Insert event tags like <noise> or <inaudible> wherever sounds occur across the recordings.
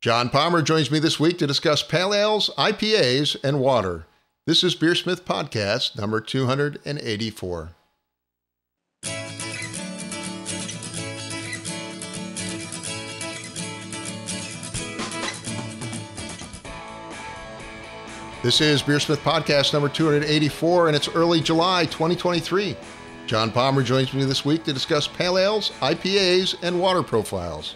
John Palmer joins me this week to discuss pale ales, IPAs, and water. This is BeerSmith Podcast number 284. This is BeerSmith Podcast number 284, and it's early July 2023. John Palmer joins me this week to discuss pale ales, IPAs, and water profiles.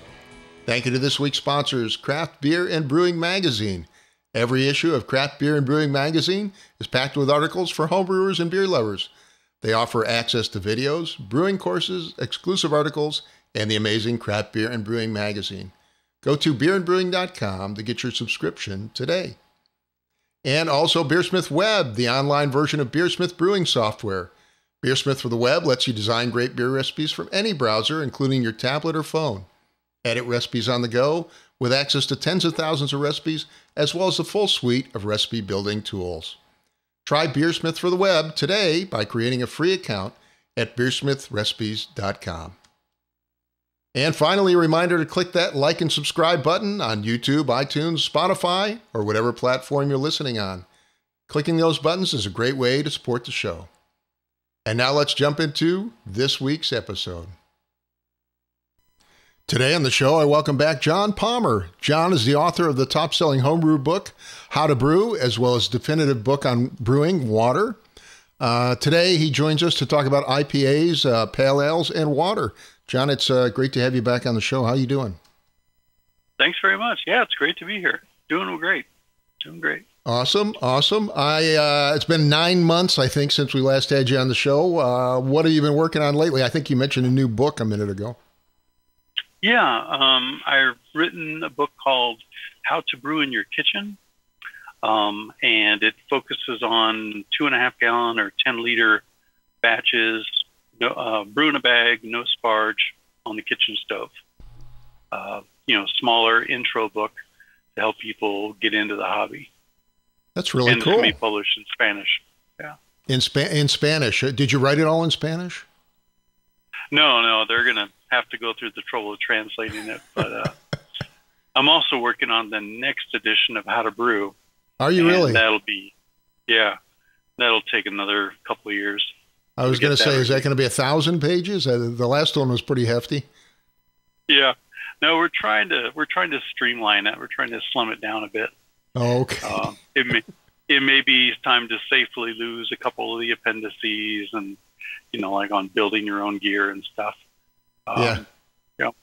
Thank you to this week's sponsors, Craft Beer and Brewing Magazine. Every issue of Craft Beer and Brewing Magazine is packed with articles for homebrewers and beer lovers. They offer access to videos, brewing courses, exclusive articles, and the amazing Craft Beer and Brewing Magazine. Go to beerandbrewing.com to get your subscription today. And also BeerSmith Web, the online version of BeerSmith brewing software. BeerSmith for the web lets you design great beer recipes from any browser, including your tablet or phone edit recipes on the go with access to tens of thousands of recipes, as well as the full suite of recipe building tools. Try BeerSmith for the web today by creating a free account at beersmithrecipes.com. And finally, a reminder to click that like and subscribe button on YouTube, iTunes, Spotify, or whatever platform you're listening on. Clicking those buttons is a great way to support the show. And now let's jump into this week's episode. Today on the show, I welcome back John Palmer. John is the author of the top selling homebrew book, How to Brew, as well as definitive book on brewing water. Uh, today, he joins us to talk about IPAs, uh, pale ales, and water. John, it's uh, great to have you back on the show. How are you doing? Thanks very much. Yeah, it's great to be here. Doing great. Doing great. Awesome, awesome. I uh, it's been nine months, I think, since we last had you on the show. Uh, what have you been working on lately? I think you mentioned a new book a minute ago. Yeah, um, I've written a book called How to Brew in Your Kitchen, um, and it focuses on two and a half gallon or 10 liter batches, no, uh, brew in a bag, no sparge on the kitchen stove. Uh, you know, smaller intro book to help people get into the hobby. That's really and cool. And be published in Spanish. Yeah. In, Spa- in Spanish. Did you write it all in Spanish? No, no, they're gonna have to go through the trouble of translating it. But uh, <laughs> I'm also working on the next edition of How to Brew. Are you really? That'll be, yeah, that'll take another couple of years. I was going to say, is that going to be a thousand pages? Uh, the last one was pretty hefty. Yeah, no, we're trying to we're trying to streamline it. We're trying to slim it down a bit. Oh, okay. Uh, it may it may be time to safely lose a couple of the appendices and you know like on building your own gear and stuff. Um, yeah. You know,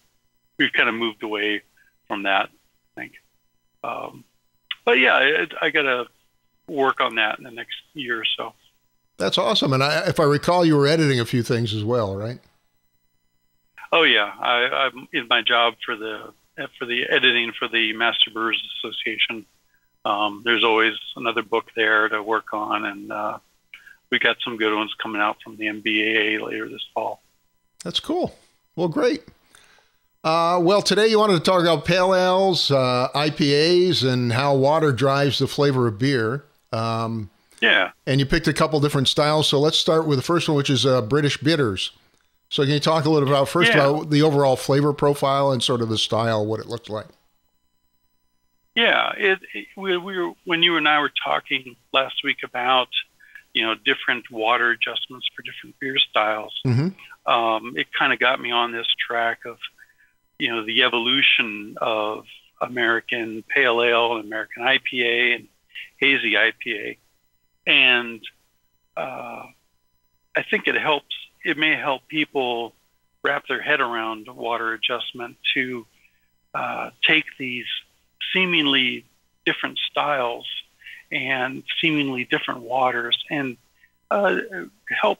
we've kind of moved away from that, I think. Um, but yeah, I, I got to work on that in the next year or so. That's awesome. And I, if I recall, you were editing a few things as well, right? Oh yeah, I, I'm in my job for the for the editing for the Master Brewers Association. Um, there's always another book there to work on, and uh, we got some good ones coming out from the MBAA later this fall. That's cool. Well, great. Uh, well, today you wanted to talk about pale ales, uh, IPAs, and how water drives the flavor of beer. Um, yeah. And you picked a couple different styles. So let's start with the first one, which is uh, British bitters. So can you talk a little about first yeah. about the overall flavor profile and sort of the style, what it looks like? Yeah, it, it we, we were when you and I were talking last week about you know different water adjustments for different beer styles. Mm-hmm um, it kind of got me on this track of, you know, the evolution of American Pale Ale and American IPA and hazy IPA, and uh, I think it helps. It may help people wrap their head around water adjustment to uh, take these seemingly different styles and seemingly different waters and uh, help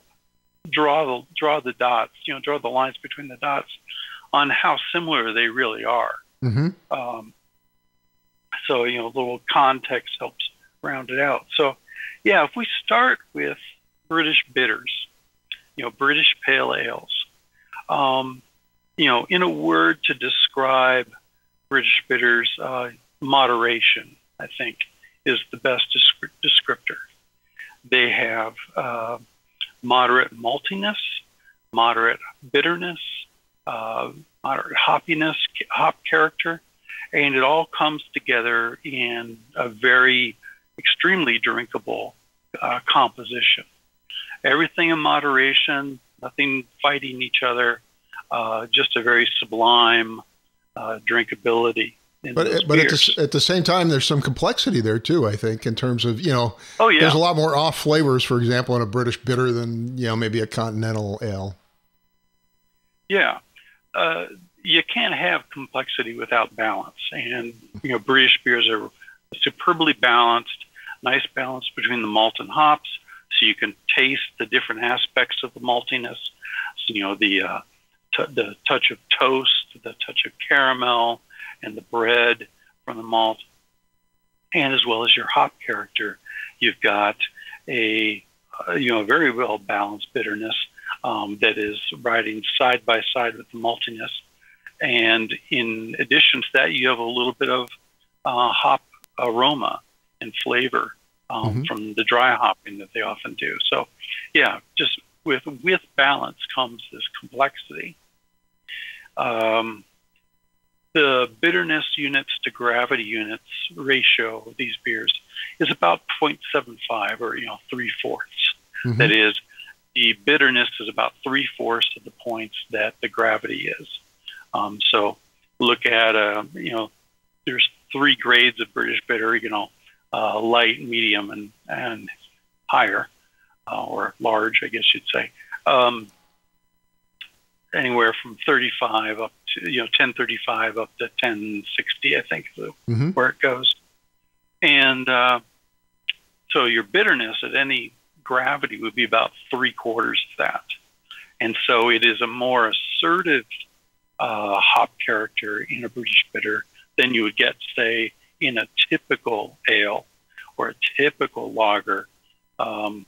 draw the draw the dots, you know, draw the lines between the dots on how similar they really are. Mm-hmm. Um, so you know, a little context helps round it out. So yeah, if we start with British bitters, you know, British pale ales, um, you know, in a word to describe British bitters, uh, moderation, I think, is the best descriptor. They have uh, moderate maltiness, moderate bitterness, uh, moderate hoppiness, hop character, and it all comes together in a very extremely drinkable uh, composition. Everything in moderation, nothing fighting each other, uh, just a very sublime uh, drinkability. But but at the, at the same time, there's some complexity there too. I think in terms of you know, oh yeah, there's a lot more off flavors, for example, in a British bitter than you know maybe a continental ale. Yeah, uh, you can't have complexity without balance, and you know British beers are superbly balanced, nice balance between the malt and hops, so you can taste the different aspects of the maltiness. So, you know the uh, t- the touch of toast, the touch of caramel and the bread from the malt, and as well as your hop character. You've got a uh, you know a very well balanced bitterness um, that is riding side by side with the maltiness, and in addition to that, you have a little bit of uh, hop aroma and flavor um, mm-hmm. from the dry hopping that they often do. So, yeah, just with with balance comes this complexity. Um, the bitterness units to gravity units ratio of these beers is about 0.75 or you know three fourths. Mm-hmm. That is, the bitterness is about three fourths of the points that the gravity is. Um, so look at uh, you know there's three grades of British bitter. You know, uh, light, medium, and and higher, uh, or large, I guess you'd say. Um, anywhere from 35 up you know, 1035 up to 1060, I think, is mm-hmm. where it goes. And uh, so your bitterness at any gravity would be about three quarters of that. And so it is a more assertive uh, hop character in a British bitter than you would get, say, in a typical ale or a typical lager. Um,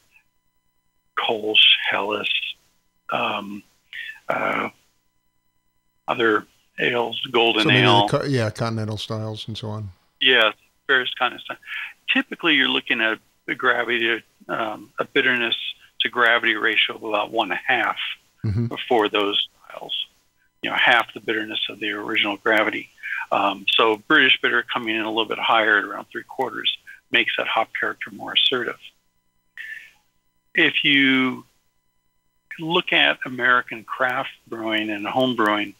Kolsch, Helles, um, uh, other ales, golden so ale. The, yeah, continental styles and so on. Yeah, various kind of stuff. Typically, you're looking at a gravity, um, a bitterness to gravity ratio of about one and a half mm-hmm. for those styles. You know, half the bitterness of the original gravity. Um, so British bitter coming in a little bit higher at around three quarters makes that hop character more assertive. If you look at American craft brewing and home brewing,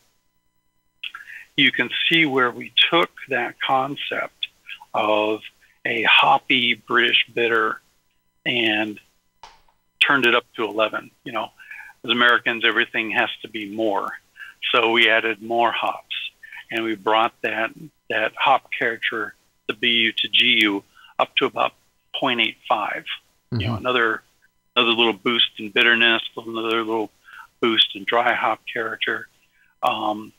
you can see where we took that concept of a hoppy British bitter and turned it up to 11. You know, as Americans, everything has to be more. So we added more hops and we brought that, that hop character, the BU to GU, up to about 0.85. Mm-hmm. You know, mm-hmm. another another little boost in bitterness, another little boost in dry hop character. Um,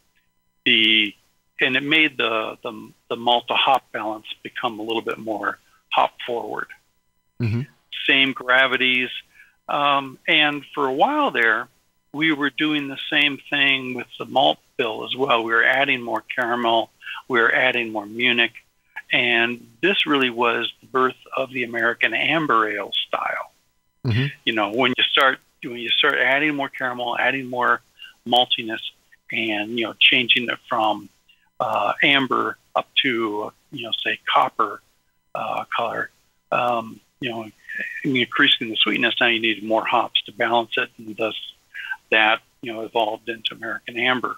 the and it made the the, the malt to hop balance become a little bit more hop forward. Mm-hmm. Same gravities, um, and for a while there, we were doing the same thing with the malt bill as well. We were adding more caramel, we were adding more Munich, and this really was the birth of the American amber ale style. Mm-hmm. You know, when you start when you start adding more caramel, adding more maltiness, and you know, changing it from uh, amber up to you know, say copper uh, color. Um, you know, increasing the sweetness. Now you need more hops to balance it, and thus that you know evolved into American amber.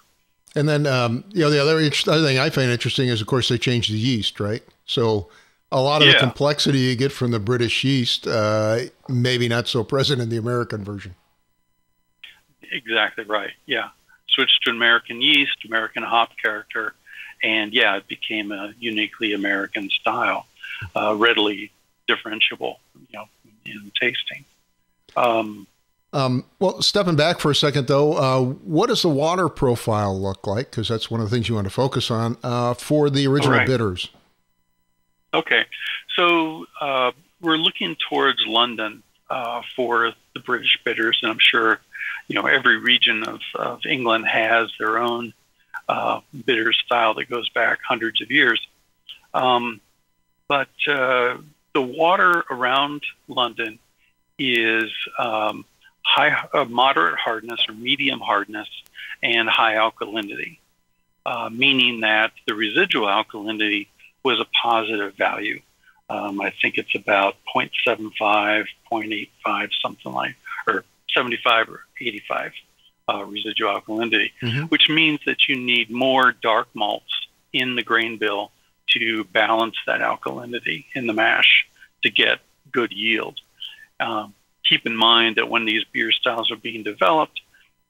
And then um, you know the other, other thing I find interesting is, of course, they changed the yeast, right? So a lot of yeah. the complexity you get from the British yeast, uh, maybe not so present in the American version. Exactly right. Yeah. Switched to American yeast, American hop character, and yeah, it became a uniquely American style, uh, readily differentiable, you know, in tasting. Um, um, well, stepping back for a second, though, uh, what does the water profile look like? Because that's one of the things you want to focus on uh, for the original right. bitters. Okay, so uh, we're looking towards London uh, for the British bitters, and I'm sure you know every region of, of England has their own uh, bitter style that goes back hundreds of years. Um, but uh, the water around London is um, high, uh, moderate hardness or medium hardness and high alkalinity. uh, meaning that the residual alkalinity was a positive value. Um, I think it's about 0.75, 0.85, something like, or 75 or 85 uh, residual alkalinity, mm-hmm. which means that you need more dark malts in the grain bill to balance that alkalinity in the mash to get good yield. Um, keep in mind that when these beer styles are being developed,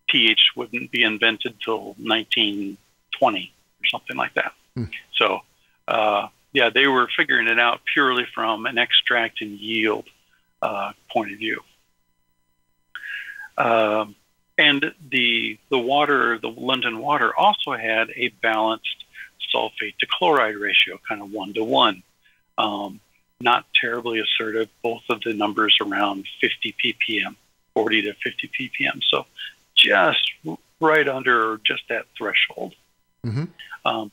pH wouldn't be invented till 1920 or something like that. Mm. So, uh, yeah, they were figuring it out purely from an extract and yield uh, point of view. Um, and the the water, the London water, also had a balanced sulfate to chloride ratio, kind of one to one. Um, not terribly assertive. Both of the numbers around 50 ppm, 40 to 50 ppm. So just right under just that threshold. Mm-hmm. Um,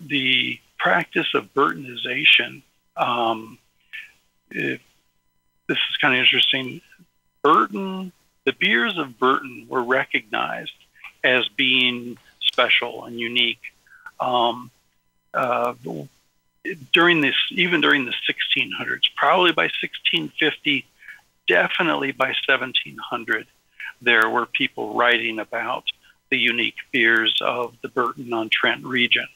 the practice of Burtonization, um, it, this is kind of interesting. Burton, the beers of Burton were recognized as being special and unique. Um, uh, during this, even during the 1600s, probably by 1650, definitely by 1700, there were people writing about the unique beers of the Burton on Trent region.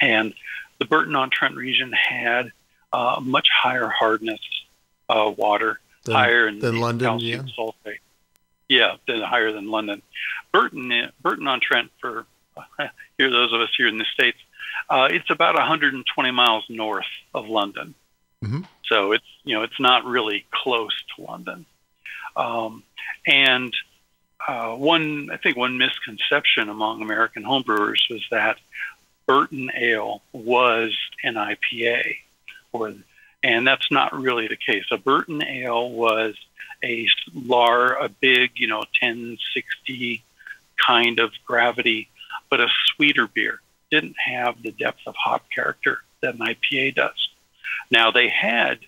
And the Burton on Trent region had uh, much higher hardness uh, water, than, higher in than London, calcium yeah. sulfate. Yeah, than, higher than London. Burton, Burton on Trent, for <laughs> here those of us here in the states, uh, it's about 120 miles north of London. Mm-hmm. So it's you know it's not really close to London. Um, and uh, one, I think one misconception among American homebrewers was that Burton Ale was an IPA, or, and that's not really the case. A Burton Ale was a lar, a big, you know, 1060 kind of gravity, but a sweeter beer. Didn't have the depth of hop character that an IPA does. Now they had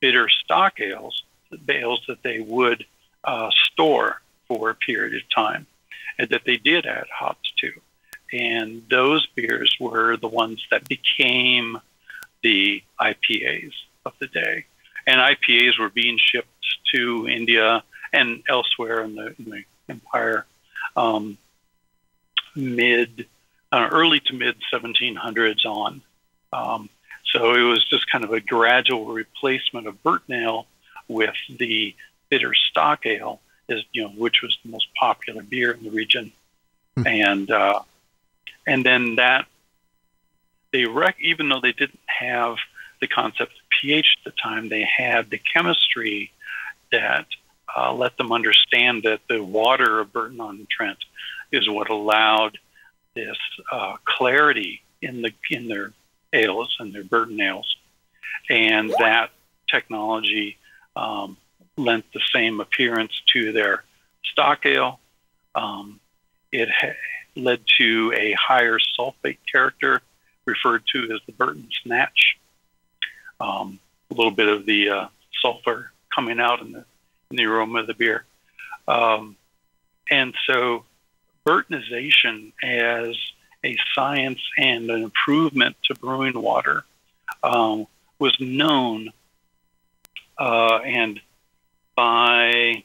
bitter stock ales, ales that they would uh, store for a period of time, and that they did add hops to. And those beers were the ones that became the IPAs of the day. And IPAs were being shipped to India and elsewhere in the, in the empire um, mid, uh, early to mid 1700s on. Um, so it was just kind of a gradual replacement of Burton Ale with the bitter stock ale, is you know which was the most popular beer in the region, mm-hmm. and uh, and then that they rec- even though they didn't have the concept of pH at the time, they had the chemistry that uh, let them understand that the water of Burton on Trent is what allowed this uh, clarity in the in their ales and their Burton ales, and that technology um, lent the same appearance to their stock ale. Um, it ha- led to a higher sulfate character, referred to as the Burton Snatch. Um, a little bit of the uh, sulfur coming out in the in the aroma of the beer, um, and so Burtonization as a science and an improvement to brewing water um, was known uh, and by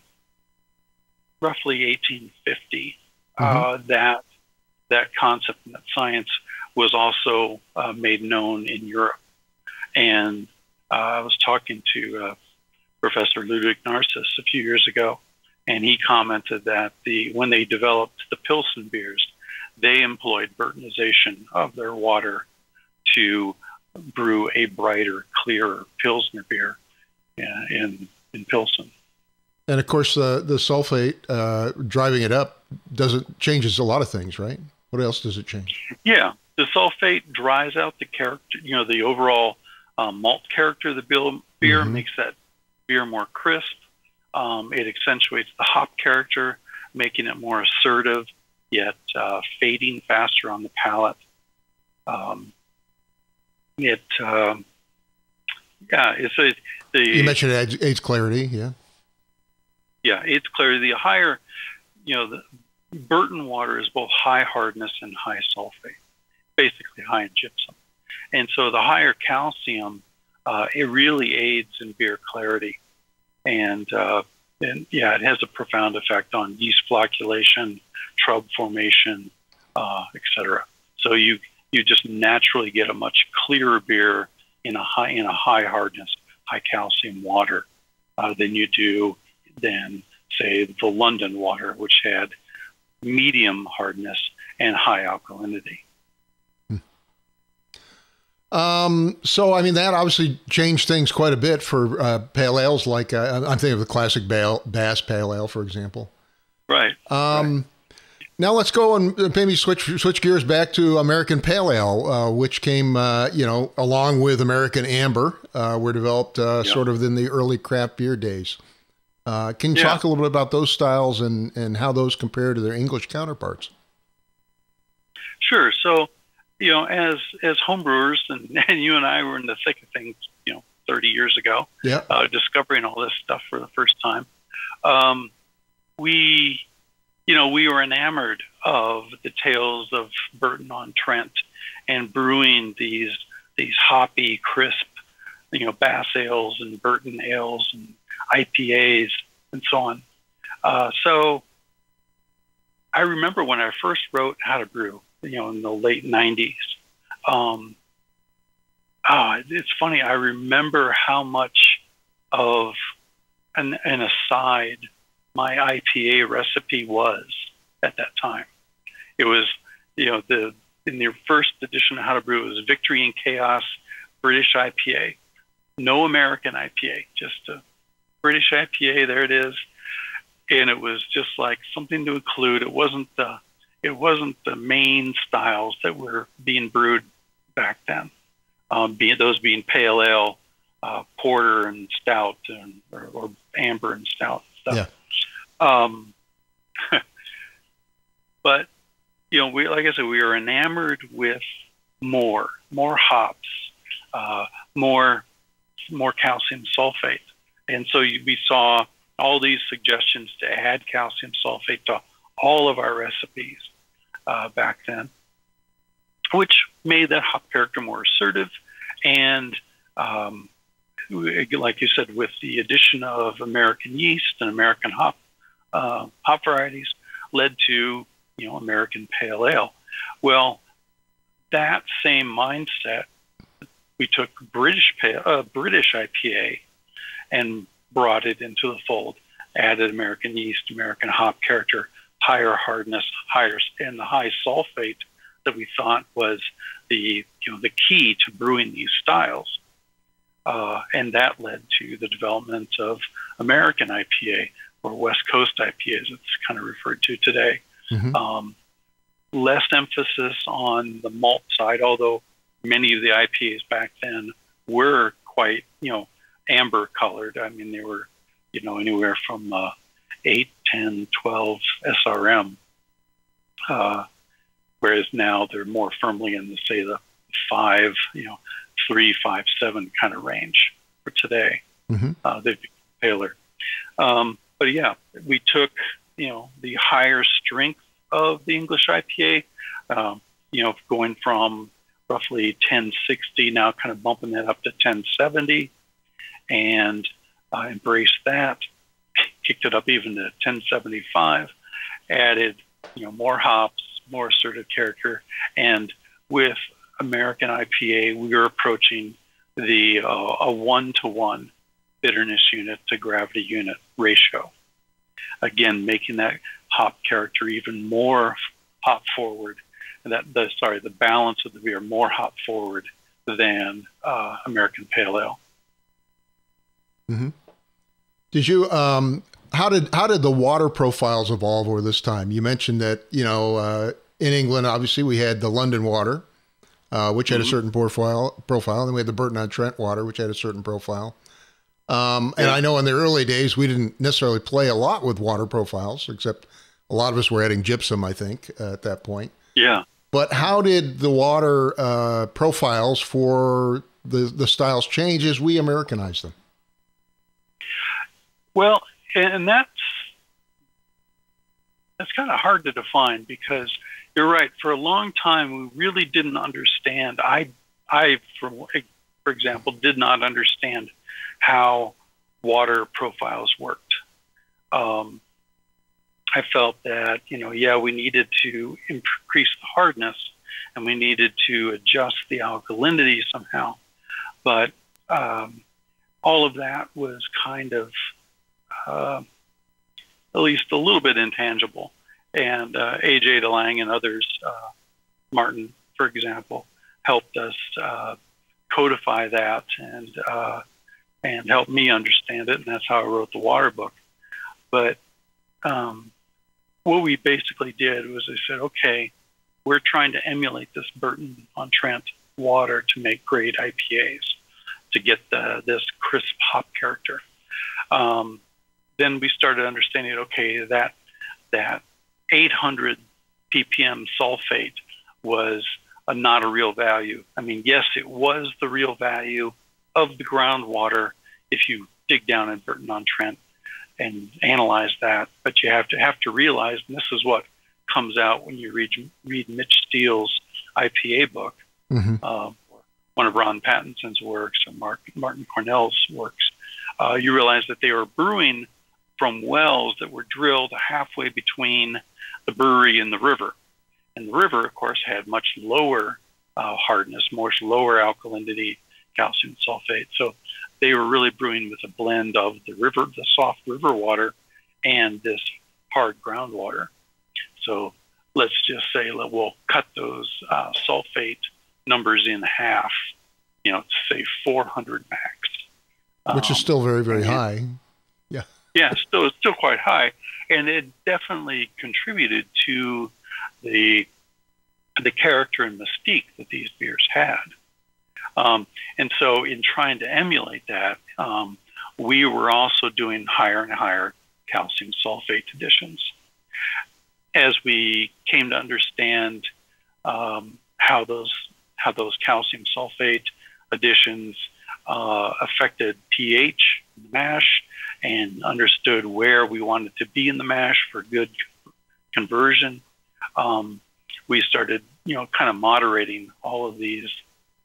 roughly 1850 uh, mm-hmm. uh, that that concept and that science was also uh, made known in Europe. And uh, I was talking to uh, Professor Ludwig Narziss a few years ago, and he commented that the when they developed the Pilsen beers, they employed Burtonization of their water to brew a brighter, clearer Pilsner beer in, in Pilsen. And of course, uh, the sulfate uh, driving it up doesn't changes a lot of things, right? What else does it change? Yeah, the sulfate dries out the character. You know, the overall um, malt character of the beer mm-hmm. makes that beer more crisp. Um, it accentuates the hop character, making it more assertive, yet uh, fading faster on the palate. Um, it, uh, yeah, it's a. The, you mentioned age, clarity, yeah yeah, it's clear the higher, you know, the Burton water is both high hardness and high sulfate, basically high in gypsum. And so the higher calcium, uh, it really aids in beer clarity. And, uh, and yeah, it has a profound effect on yeast flocculation, trub formation, uh, etc. So you you just naturally get a much clearer beer in a high in a high hardness, high calcium water uh, than you do than say the London water, which had medium hardness and high alkalinity. Um, so, I mean, that obviously changed things quite a bit for uh, pale ales. Like uh, I'm thinking of the classic Bass Pale Ale, for example. Right. Um, right. Now let's go and maybe switch switch gears back to American Pale Ale, uh, which came, uh, you know, along with American Amber, uh, were developed uh, yep. sort of in the early craft beer days. Uh, can you yeah. talk a little bit about those styles and, and how those compare to their English counterparts? Sure. So, you know, as as homebrewers, and, <laughs> and you and I were in the thick of things, you know, 30 years ago, yeah. Uh, discovering all this stuff for the first time. Um, we, you know, we were enamored of the tales of Burton on Trent and brewing these these hoppy, crisp, you know, Bass ales and Burton ales and IPAs, and so on. Uh, so I remember when I first wrote How to Brew, you know, in the late 90s. Um, oh, it's funny. I remember how much of an, an aside my IPA recipe was at that time. It was, you know, the in the first edition of How to Brew, it was Victory in Chaos British IPA, no American IPA, just a British IPA. There it is, and it was just like something to include. It wasn't the it wasn't the main styles that were being brewed back then. Um, being those being pale ale, uh, porter, and stout, and or, or, amber and stout stuff. Yeah. Um, <laughs> but you know, we like I said, we are enamored with more, more hops, uh, more, more calcium sulfate. And so we saw all these suggestions to add calcium sulfate to all of our recipes uh, back then, which made that hop character more assertive. And um, like you said, with the addition of American yeast and American hop uh, hop varieties, led to you know American Pale Ale. Well, that same mindset, we took British uh, British IPA and brought it into the fold, added American yeast, American hop character, higher hardness, higher and the high sulfate that we thought was the you know the key to brewing these styles. Uh, and that led to the development of American IPA or West Coast IPA, as it's kind of referred to today. Mm-hmm. Um, less emphasis on the malt side, although many of the IPAs back then were quite, you know, amber colored. I mean, they were, you know, anywhere from uh, 8, 10, 12 SRM, uh, whereas now they're more firmly in the, say, the 5, you know, 3, 5, 7 kind of range for today. Mm-hmm. Uh, they've become paler. Um, but yeah, we took, you know, the higher strength of the English IPA, um, you know, going from roughly 1060, now kind of bumping that up to 1070 and uh, embraced that, kicked it up even to 1075, added you know more hops, more assertive character, and with American IPA, we are approaching the uh, a one-to-one bitterness unit to gravity unit ratio. Again, making that hop character even more hop forward, that the sorry the balance of the beer more hop forward than uh, American Pale Ale. Mm-hmm. Did you? Um, how did how did the water profiles evolve over this time? You mentioned that you know uh, in England, obviously we had the London water, uh, which had mm-hmm. a certain profile. Profile, and then we had the Burton on Trent water, which had a certain profile. Um, and yeah. I know in the early days we didn't necessarily play a lot with water profiles, except a lot of us were adding gypsum, I think, uh, at that point. Yeah. But how did the water uh, profiles for the the styles change as we Americanized them? Well, and that's that's kind of hard to define because you're right. For a long time, we really didn't understand. I, I, for for example, did not understand how water profiles worked. Um, I felt that you know, yeah, we needed to increase the hardness and we needed to adjust the alkalinity somehow, but um, all of that was kind of uh, at least a little bit intangible. And uh, AJ DeLange and others, uh, Martin, for example, helped us uh, codify that and uh, and help me understand it. And that's how I wrote the water book. But um, what we basically did was I said, okay, we're trying to emulate this Burton on Trent water to make great IPAs to get the, this crisp hop character. Um, then we started understanding, okay, that that 800 ppm sulfate was a, not a real value. I mean, yes, it was the real value of the groundwater if you dig down in Burton on Trent and analyze that, but you have to have to realize, and this is what comes out when you read read Mitch Steele's IPA book, mm-hmm. uh, one of Ron Pattinson's works, or Mark, Martyn Cornell's works. Uh, you realize that they were brewing from wells that were drilled halfway between the brewery and the river. And the river, of course, had much lower uh, hardness, much lower alkalinity, calcium sulfate. So they were really brewing with a blend of the river, the soft river water, and this hard groundwater. So let's just say that we'll cut those uh, sulfate numbers in half, you know, say 400 max. Which um, is still very, very high. Yeah. Yeah, still, it's still quite high. And it definitely contributed to the, the character and mystique that these beers had. Um, and so, in trying to emulate that, um, we were also doing higher and higher calcium sulfate additions. As we came to understand um, how those how those calcium sulfate additions uh, affected pH mash, and understood where we wanted to be in the mash for good conversion, um, we started, you know, kind of moderating all of these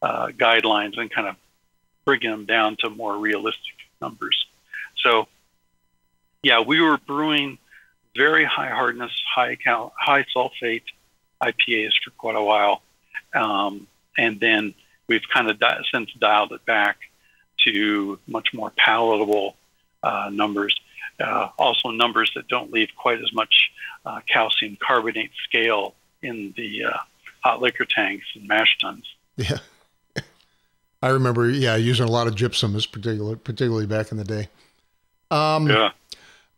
uh, guidelines and kind of bringing them down to more realistic numbers. So, yeah, we were brewing very high hardness, high cal- high sulfate IPAs for quite a while, um, and then we've kind of di- since dialed it back to much more palatable numbers. Uh, also, numbers that don't leave quite as much uh, calcium carbonate scale in the uh, hot liquor tanks and mash tuns. Yeah. <laughs> I remember, yeah, using a lot of gypsum, is particular, particularly back in the day. Um, yeah.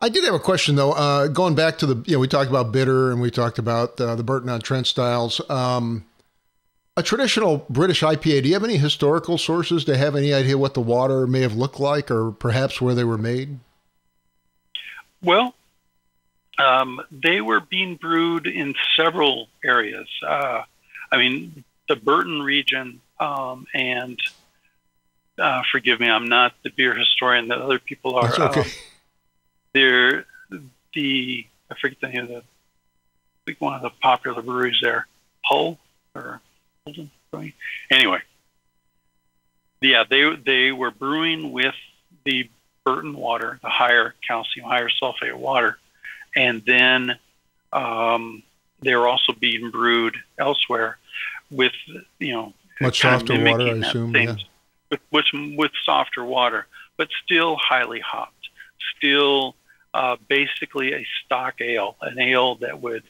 I did have a question though. Uh, going back to the, you know, we talked about bitter and we talked about uh, the Burton on Trent styles. Um, a traditional British IPA. Do you have any historical sources to have any idea what the water may have looked like, or perhaps where they were made? Well, um, they were being brewed in several areas. Uh, I mean, the Burton region um, and uh, forgive me, I'm not the beer historian that other people are. That's okay. Um, they're the I forget the name of the I think one of the popular breweries there, Hull or Anyway, yeah, they they were brewing with the Burton water, the higher calcium, higher sulfate water, and then um, they were also being brewed elsewhere with you know much softer water, I assume. Yeah. With, with, with softer water, but still highly hopped, still uh, basically a stock ale, an ale that would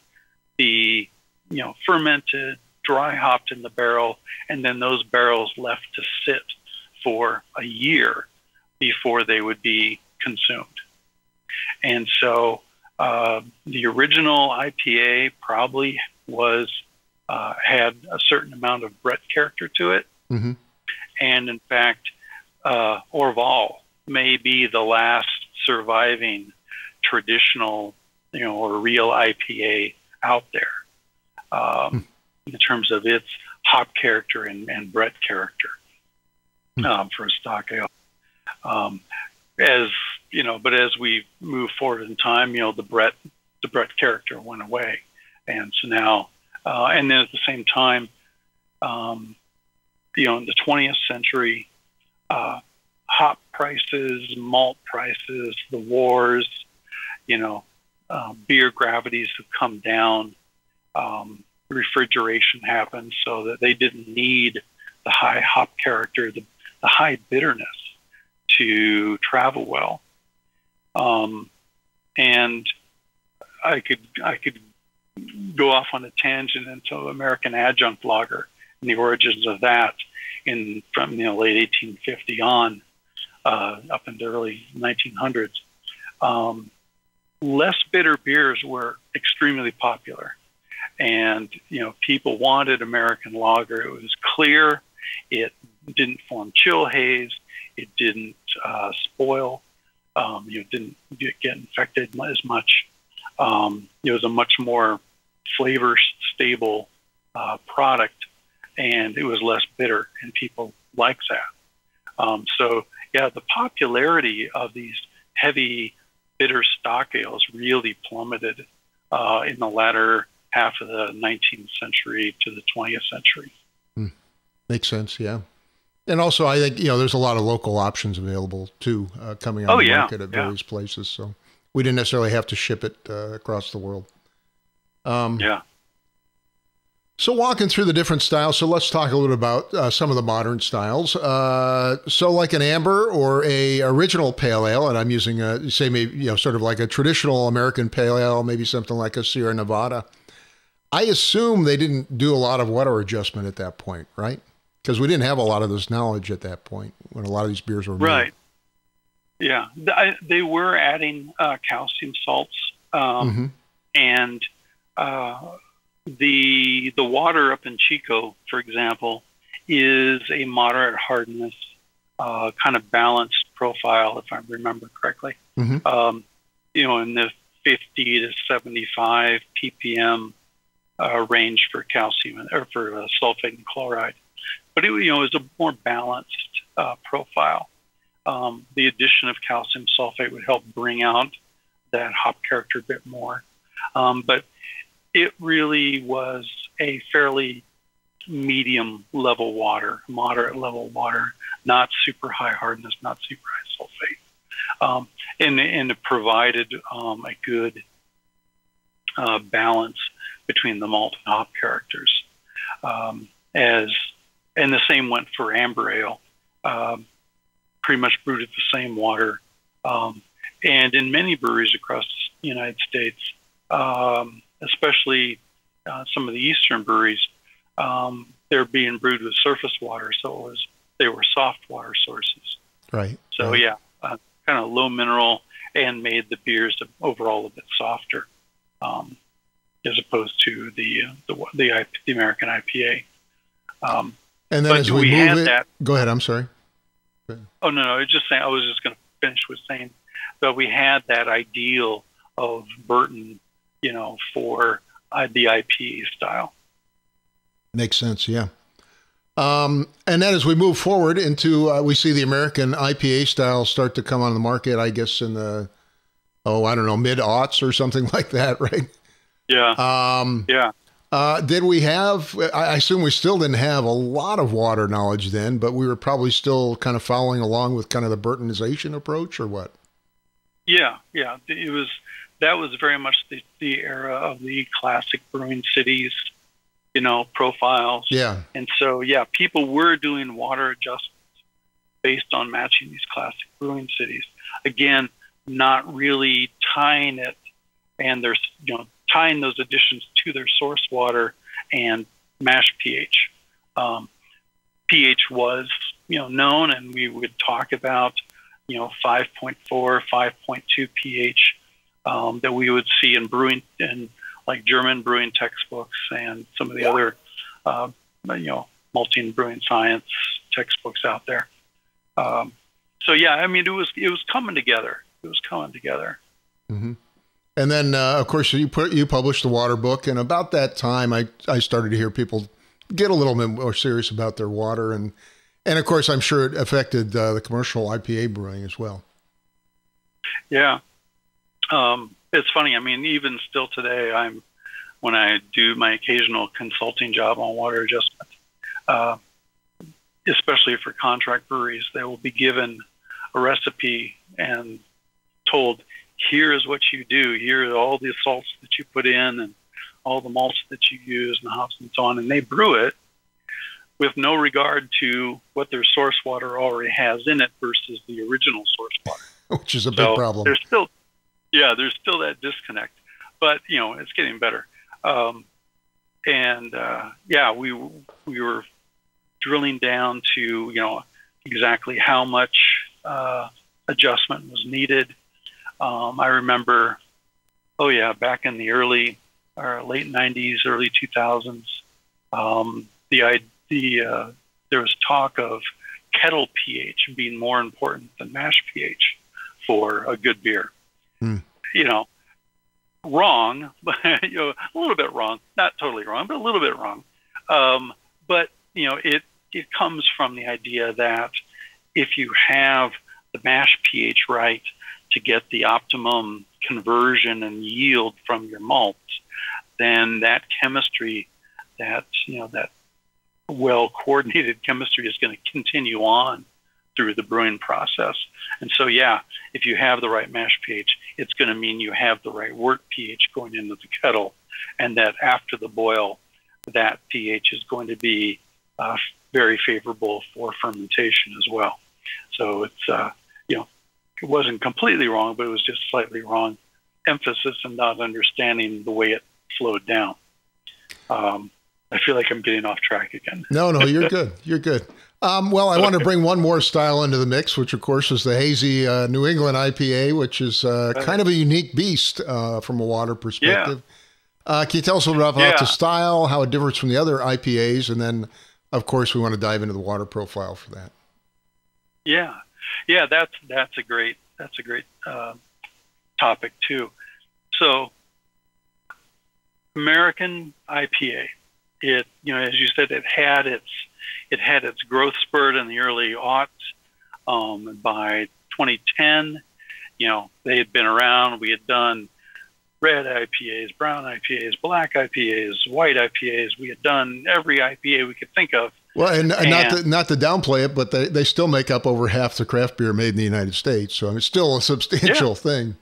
be, you know, fermented, dry hopped in the barrel, and then those barrels left to sit for a year before they would be consumed. And so uh, the original IPA probably was uh, had a certain amount of Brett character to it. Mm-hmm. And in fact, uh, Orval may be the last surviving traditional, you know, or real IPA out there um, mm. In terms of its hop character and, and Brett character mm. um, for a stock ale. Um, as you know, but as we move forward in time, you know, the Brett the Brett character went away, and so now, uh, and then at the same time, um, you know, in the 20th century, uh, hop prices, malt prices, the wars, you know, uh, beer gravities have come down. Um, refrigeration happened so that they didn't need the high hop character, the, the high bitterness to travel well. Um, and I could I could go off on a tangent into American adjunct lager and the origins of that in from you know late 1850 on uh, up into early 1900s. Um, less bitter beers were extremely popular, and you know people wanted American lager. It was clear, it didn't form chill haze, it didn't uh, spoil, um, you know, didn't get, infected as much. Um, it was a much more flavor stable uh, product, and it was less bitter, and people liked that. Um, so, yeah, the popularity of these heavy bitter stock ales really plummeted uh, in the latter half of the 19th century to the 20th century. Hmm. Makes sense, yeah. And also, I think you know there's a lot of local options available too, uh, coming on oh, the yeah, market at various places. So we didn't necessarily have to ship it uh, across the world. Um, yeah. So walking through the different styles, so let's talk a little bit about uh, some of the modern styles. Uh, so like an amber or a original pale ale, and I'm using a say maybe you know sort of like a traditional American pale ale, maybe something like a Sierra Nevada. I assume they didn't do a lot of water adjustment at that point, right? Because we didn't have a lot of this knowledge at that point when a lot of these beers were made. Right. Yeah, they were adding uh, calcium salts, um, mm-hmm. and uh, the the water up in Chico, for example, is a moderate hardness, uh, kind of balanced profile, if I remember correctly. Mm-hmm. Um, you know, in the 50 to 75 ppm uh, range for calcium or for uh, sulfate and chloride, but it you know is a more balanced uh, profile. Um, the addition of calcium sulfate would help bring out that hop character a bit more. Um, but it really was a fairly medium level water, moderate level water, not super high hardness, not super high sulfate. Um, and, and it provided um, a good uh, balance between the malt and hop characters. Um, as and the same went for amber ale, um, pretty much brewed at the same water. Um, and in many breweries across the United States, um, especially uh, some of the eastern breweries, um, they're being brewed with surface water, so it was they were soft water sources. Right. So right. yeah, uh, kind of low mineral and made the beers overall a bit softer, um, as opposed to the the the, the, American IPA. Um, and then as we, we move it, that, go ahead. I'm sorry. Oh no, no. I was just saying. I was just going to finish with saying that we had that ideal of Burton you know, for uh, the IP style. Makes sense, yeah. Um, and then as we move forward into, uh, we see the American IPA style start to come on the market, I guess, in the, oh, I don't know, mid aughts or something <laughs> like that, right? Yeah. Um, yeah. Uh, did we have, I assume we still didn't have a lot of water knowledge then, but we were probably still kind of following along with kind of the Burtonization approach or what? Yeah, yeah. It was, that was very much the, the era of the classic brewing cities, you know, profiles. Yeah. And so, yeah, people were doing water adjustments based on matching these classic brewing cities. Again, not really tying it and there's, you know, tying those additions to their source water and mash pH. Um, pH was, you know, known and we would talk about, you know, 5.4, 5.2 pH um, that we would see in brewing in like German brewing textbooks and some of the other uh, you know multi and brewing science textbooks out there. Um, so yeah, I mean it was it was coming together. It was coming together. Mm-hmm. And then uh, of course you put you published the water book, and about that time I I started to hear people get a little bit more serious about their water and. And of course, I'm sure it affected uh, the commercial IPA brewing as well. Yeah, um, it's funny. I mean, even still today, I'm when I do my occasional consulting job on water adjustment, uh, especially for contract breweries, they will be given a recipe and told, here is what you do. Here are all the salts that you put in and all the malts that you use and hops and so on. And they brew it with no regard to what their source water already has in it versus the original source water. Which is a big problem. There's still, yeah, there's still that disconnect, but you know, it's getting better. Um, and uh, yeah, we we were drilling down to you know exactly how much uh, adjustment was needed. Um, I remember, oh yeah, back in the early or late '90s, early 2000s, um, the the uh, there was talk of kettle pH being more important than mash pH for a good beer. Mm. You know, wrong, <laughs> but you know, a little bit wrong, not totally wrong, but a little bit wrong. Um, but you know, it it comes from the idea that if you have the mash pH right to get the optimum conversion and yield from your malt, then that chemistry, that you know, that well coordinated <laughs> chemistry is going to continue on through the brewing process. And so, yeah, if you have the right mash pH, it's going to mean you have the right wort pH going into the kettle, and that after the boil, that pH is going to be uh, very favorable for fermentation as well. So it's, uh, it wasn't completely wrong, but it was just slightly wrong emphasis and not understanding the way it flowed down. Um, I feel like I'm getting off track again. <laughs> no, no, you're good. You're good. Um, well, I okay. want to bring one more style into the mix, which of course is the hazy uh, New England IPA, which is uh, kind of a unique beast uh, from a water perspective. Yeah. Uh, can you tell us a little bit about yeah. the style, how it differs from the other IPAs, and then, of course, we want to dive into the water profile for that. Yeah, yeah, that's that's a great that's a great uh, topic too. So, American IPA it, you know, as you said, it had its it had its growth spurt in the early aughts. Um, by 2010, you know, they had been around. We had done red IPAs, brown IPAs, black IPAs, white IPAs. We had done every IPA we could think of. Well, and, and, not to not to downplay it, but they, they still make up over half the craft beer made in the United States. So I mean, it's still a substantial yeah. thing.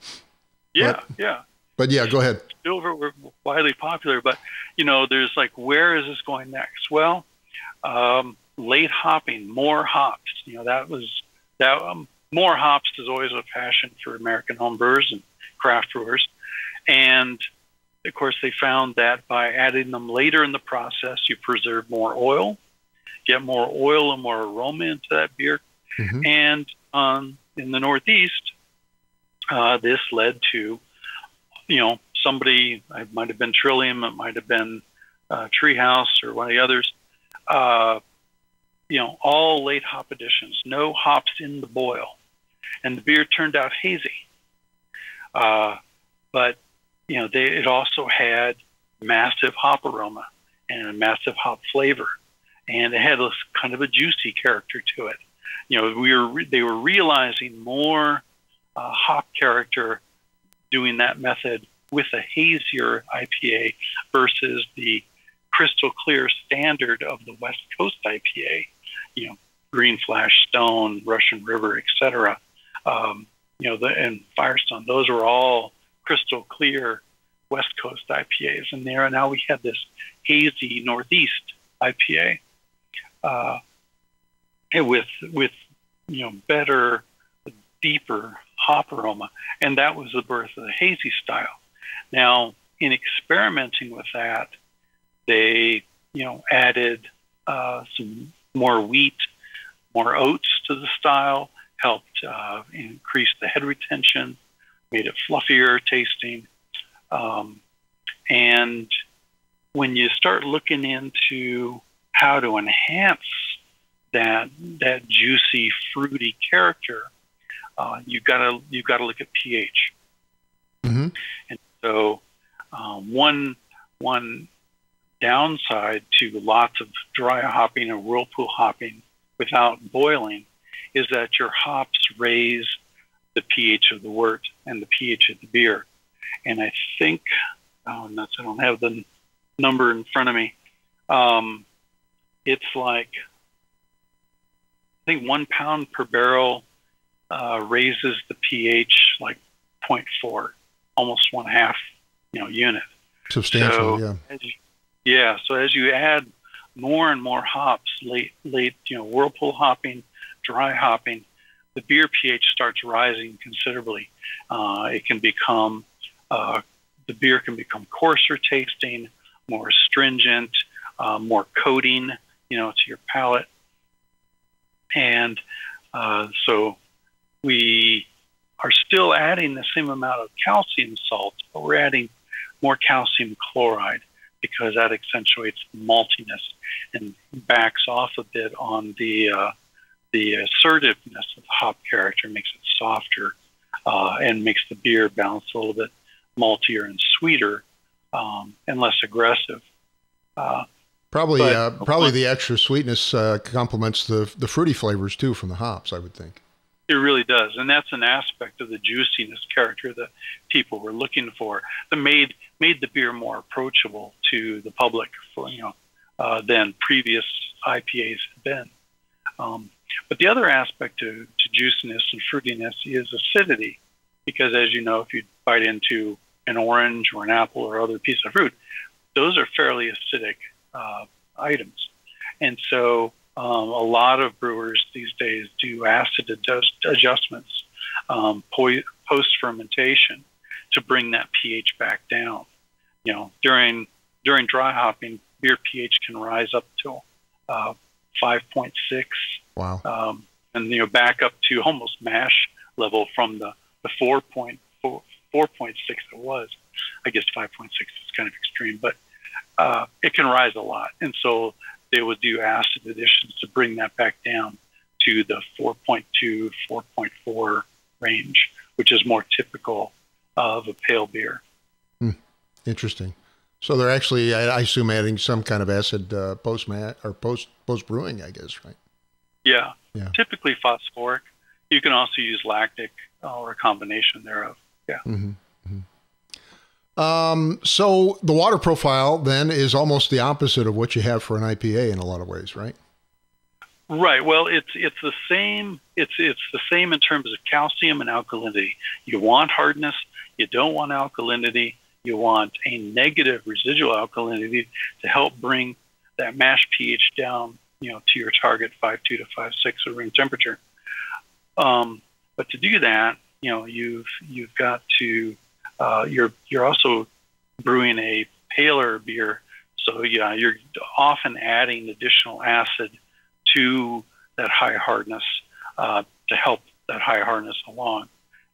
Yeah, but, yeah. But yeah, go ahead. Still widely popular, but you know, there's like, where is this going next? Well, um, late hopping, more hops. You know, that was that. Um, more hops is always a passion for American home brewers and craft brewers, and of course, they found that by adding them later in the process, you preserve more oil, get more oil and more aroma into that beer. Mm-hmm. And um, in the Northeast, uh, this led to you know, somebody, it might have been Trillium, it might have been uh, Treehouse or one of the others, uh, you know, all late hop additions, no hops in the boil. And the beer turned out hazy. Uh, but, you know, they, it also had massive hop aroma and a massive hop flavor. And it had this kind of a juicy character to it. You know, we were, they were realizing more uh, hop character doing that method with a hazier IPA versus the crystal clear standard of the West Coast IPA, you know, Green Flash, Stone, Russian River, etc. Um, you know, the, and Firestone, those were all crystal clear West Coast IPAs. And there, and now we have this hazy Northeast IPA uh, with with you know better, deeper hop aroma, and that was the birth of the hazy style. Now, in experimenting with that, they you know added uh, some more wheat, more oats to the style, helped uh, increase the head retention, made it fluffier tasting, um, and when you start looking into how to enhance that that juicy, fruity character, uh, you've got to you've got to look at pH. Mm-hmm. And so, um, one one downside to lots of dry hopping and whirlpool hopping without boiling is that your hops raise the pH of the wort and the pH of the beer. and I think oh nuts, I don't have the number in front of me. Um, it's like I think one pound per barrel uh, raises the pH like 0.4, almost one half, you know, unit. Substantial, so yeah. You, yeah. So as you add more and more hops, late, late, you know, whirlpool hopping, dry hopping, the beer pH starts rising considerably. Uh, it can become uh, the beer can become coarser tasting, more astringent, uh, more coating, you know, to your palate. And uh, so we are still adding the same amount of calcium salts, but we're adding more calcium chloride because that accentuates the maltiness and backs off a bit on the uh, the assertiveness of the hop character, makes it softer, uh, and makes the beer balance a little bit maltier and sweeter um, and less aggressive. Uh, probably, but, uh, probably the extra sweetness uh, complements the the fruity flavors too from the hops. I would think. It really does, and that's an aspect of the juiciness character that people were looking for that made made the beer more approachable to the public, for, you know, uh, than previous IPAs had been. Um, but the other aspect to, to juiciness and fruitiness is acidity, because as you know, if you bite into an orange or an apple or other piece of fruit, those are fairly acidic uh, items. And so um, a lot of brewers these days do acid adjustments um, post fermentation to bring that pH back down. You know, during during dry hopping, beer pH can rise up to uh, 5.6. Wow. Um, and you know, back up to almost mash level from the the 4.4 4.6 it was. I guess 5.6 is kind of extreme, but uh, it can rise a lot. And so they would do acid additions to bring that back down to the 4.2, 4.4 range, which is more typical of a pale beer. Hmm. Interesting. So they're actually, I assume, adding some kind of acid uh, post or post post brewing, I guess, right? Yeah. Yeah. Typically phosphoric. You can also use lactic uh, or a combination thereof. Yeah. Mm-hmm. Um, so the water profile then is almost the opposite of what you have for an IPA in a lot of ways, right? Right. Well, it's it's the same. It's it's the same in terms of calcium and alkalinity. You want hardness. You don't want alkalinity. You want a negative residual alkalinity to help bring that mash pH down, you know, to your target 5.2 to 5.6 at room temperature. Um, but to do that, you know, you've you've got to uh, you're you're also brewing a paler beer, so yeah, you're often adding additional acid to that high hardness uh, to help that high hardness along.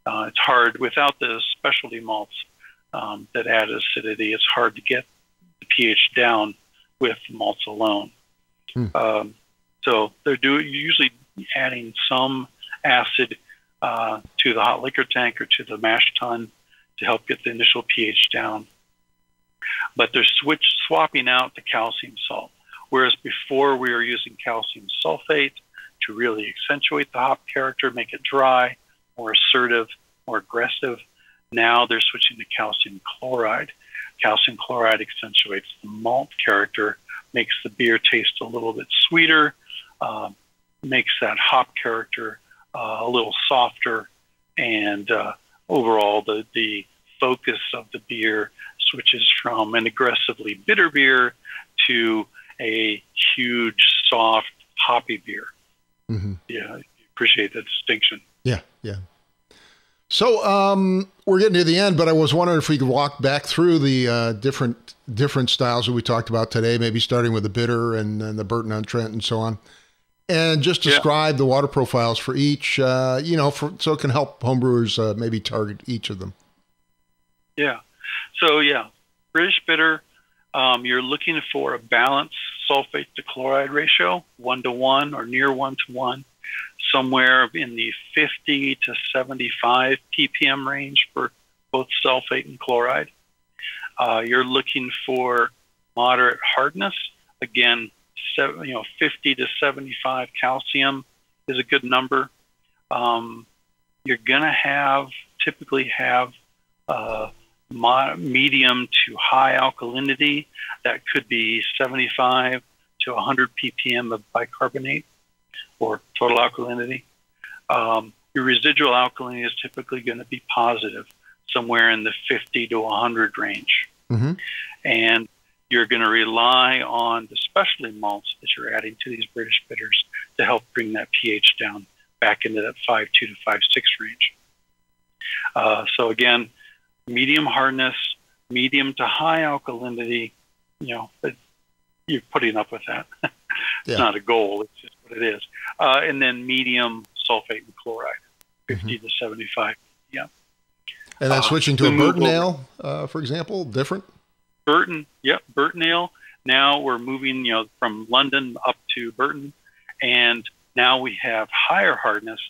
Uh, it's hard without the specialty malts um, that add acidity. It's hard to get the pH down with malts alone. Hmm. Um, so they're doing usually adding some acid uh, to the hot liquor tank or to the mash tun to help get the initial pH down. But they're switch swapping out the calcium salt. Whereas before we were using calcium sulfate to really accentuate the hop character, make it dry, more assertive, more aggressive. Now they're switching to calcium chloride. Calcium chloride accentuates the malt character, makes the beer taste a little bit sweeter, uh, makes that hop character uh, a little softer, and uh, overall the the focus of the beer switches from an aggressively bitter beer to a huge, soft, hoppy beer. Mm-hmm. Yeah, appreciate that distinction. Yeah, yeah. So um, we're getting to the end, but I was wondering if we could walk back through the uh, different different styles that we talked about today, maybe starting with the bitter and, and the Burton on Trent and so on and just describe yeah. the water profiles for each, uh, you know, for, so it can help homebrewers uh, maybe target each of them. Yeah. So, yeah, British bitter, um, you're looking for a balanced sulfate to chloride ratio, one to one or near one to one, somewhere in the 50 to 75 ppm range for both sulfate and chloride. Uh, you're looking for moderate hardness, again, you know 50 to 75 calcium is a good number. Um, you're going to have typically have uh, medium to high alkalinity. That could be 75 to 100 ppm of bicarbonate or total alkalinity. Um, your residual alkalinity is typically going to be positive, somewhere in the 50 to 100 range. Mm-hmm. And you're going to rely on the specialty malts that you're adding to these British bitters to help bring that pH down back into that 5.2 to 5.6 range. Uh, so again, medium hardness, medium to high alkalinity, you know, but you're putting up with that. <laughs> it's yeah. not a goal; it's just what it is. Uh, and then medium sulfate and chloride, 50 mm-hmm. to 75. Yeah. And then uh, switching to a Burton ale, uh, for example, different. Burton, yep, Burton ale. Now we're moving, you know, from London up to Burton, and now we have higher hardness,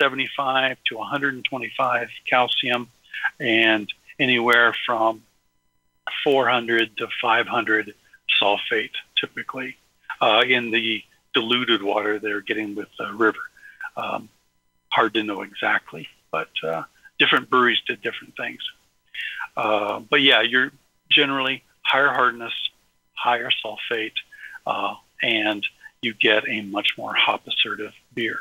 75 to 125 calcium, and anywhere from 400 to 500 sulfate, typically, uh, in the diluted water they're getting with the river. Um, hard to know exactly, but uh, different breweries did different things. Uh, but yeah, you're generally higher hardness, higher sulfate, uh, and you get a much more hop assertive beer.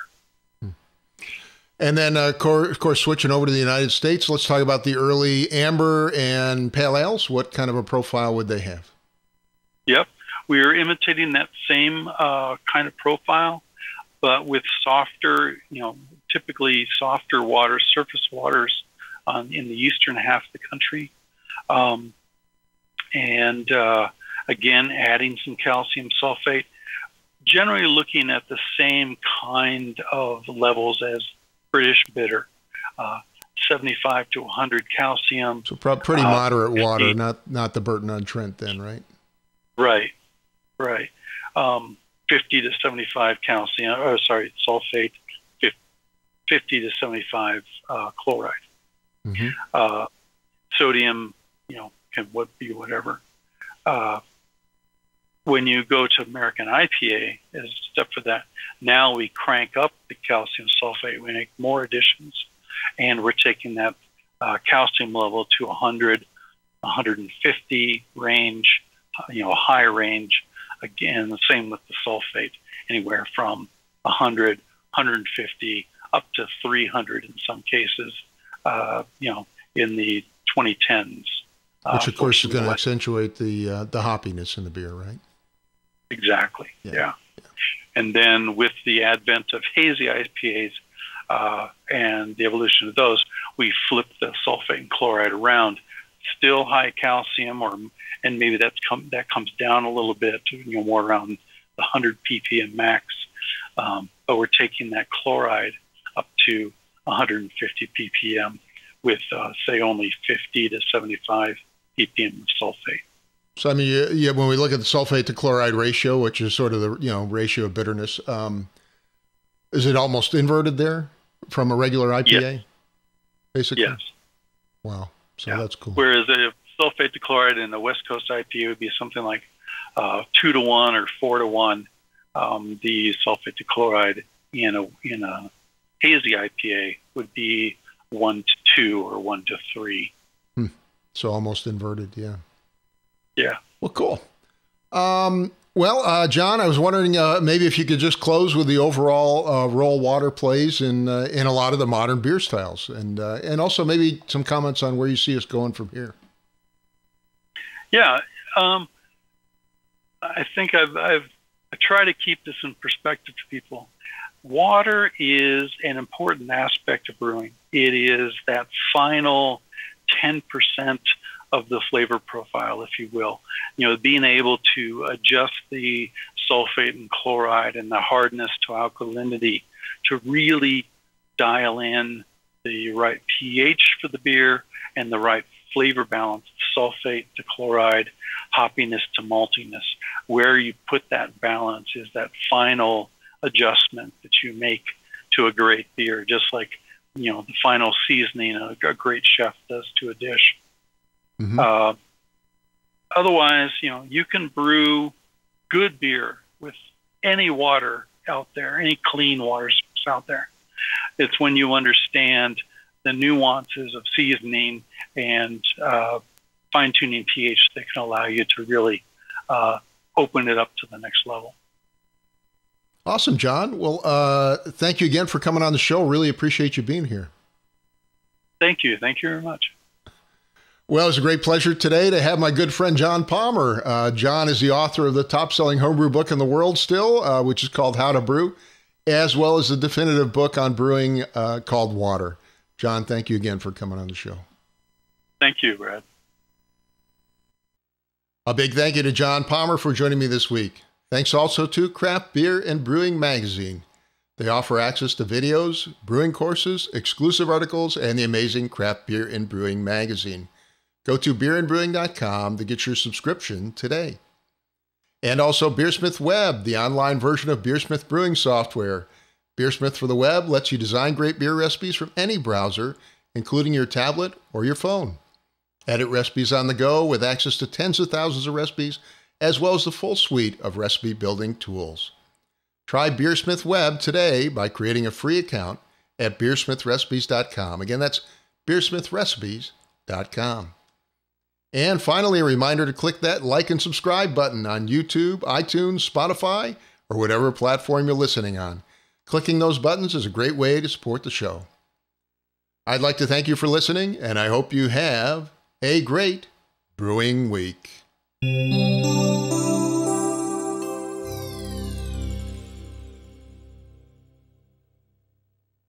And then, uh, of course, switching over to the United States, let's talk about the early amber and pale ales. What kind of a profile would they have? Yep, we are imitating that same uh, kind of profile, but with softer, you know, typically softer waters, surface waters um, in the eastern half of the country. Um, and uh, again, adding some calcium sulfate, generally looking at the same kind of levels as British bitter. Uh, 75 to 100 calcium. So pretty uh, moderate uh, water, not not the Burton on Trent, then, right? Right, right. Um, 50 to 75 calcium, or sorry, sulfate. 50 to 75 uh, chloride. Mm-hmm. Uh, sodium, you know, can what be whatever. Uh, when you go to American IPA, as a step for that, now we crank up the calcium sulfate. We make more additions, and we're taking that uh, calcium level to 100, 150 range, uh, you know, high range. Again, the same with the sulfate, anywhere from 100, 150 up to 300 in some cases, uh, you know, in the 2010s. Uh, Which, of course, is going to accentuate the uh, the hoppiness in the beer, right? Exactly. Yeah. yeah. yeah. And then with the advent of hazy IPAs uh, and the evolution of those, we flip the sulfate and chloride around. Still high calcium, or and maybe that's come that comes down a little bit, you know, more around the 100 ppm max. Um, but we're taking that chloride up to 150 ppm with, uh, say, only 50 to 75 of sulfate. So I mean, yeah, when we look at the sulfate to chloride ratio, which is sort of the you know ratio of bitterness, um, is it almost inverted there from a regular IPA? Yes. Basically. Yes. Wow. So yeah. that's cool. Whereas a sulfate to chloride in the West Coast IPA would be something like uh, two to one or four to one. Um, the sulfate to chloride in a in a hazy IPA would be one to two or one to three. So almost inverted, yeah. Yeah. Well, cool. Um, well, uh, John, I was wondering uh, maybe if you could just close with the overall uh, role water plays in uh, in a lot of the modern beer styles, and uh, and also maybe some comments on where you see us going from here. Yeah, um, I think I've, I've I try to keep this in perspective to people. Water is an important aspect of brewing. It is that final ten percent of the flavor profile, if you will. You know, being able to adjust the sulfate and chloride and the hardness to alkalinity to really dial in the right pH for the beer and the right flavor balance, sulfate to chloride, hoppiness to maltiness. Where you put that balance is that final adjustment that you make to a great beer, just like you know the final seasoning a, a great chef does to a dish. Mm-hmm. Uh, otherwise, you know, you can brew good beer with any water out there, any clean water source out there. It's when you understand the nuances of seasoning and uh, fine tuning pH that can allow you to really uh, open it up to the next level. Awesome, John. Well, uh, thank you again for coming on the show. Really appreciate you being here. Thank you. Thank you very much. Well, it's a great pleasure today to have my good friend John Palmer. Uh, John is the author of the top selling homebrew book in the world still, uh, which is called How to Brew, as well as the definitive book on brewing uh, called Water. John, thank you again for coming on the show. Thank you, Brad. A big thank you to John Palmer for joining me this week. Thanks also to Craft Beer and Brewing Magazine. They offer access to videos, brewing courses, exclusive articles, and the amazing Craft Beer and Brewing Magazine. Go to beerandbrewing.com to get your subscription today. And also BeerSmith Web, the online version of BeerSmith brewing software. BeerSmith for the web lets you design great beer recipes from any browser, including your tablet or your phone. Edit recipes on the go with access to tens of thousands of recipes, as well as the full suite of recipe building tools. Try BeerSmith Web today by creating a free account at beersmithrecipes.com. Again, that's beersmithrecipes.com. And finally, a reminder to click that like and subscribe button on YouTube, iTunes, Spotify, or whatever platform you're listening on. Clicking those buttons is a great way to support the show. I'd like to thank you for listening, and I hope you have a great brewing week. Thank you.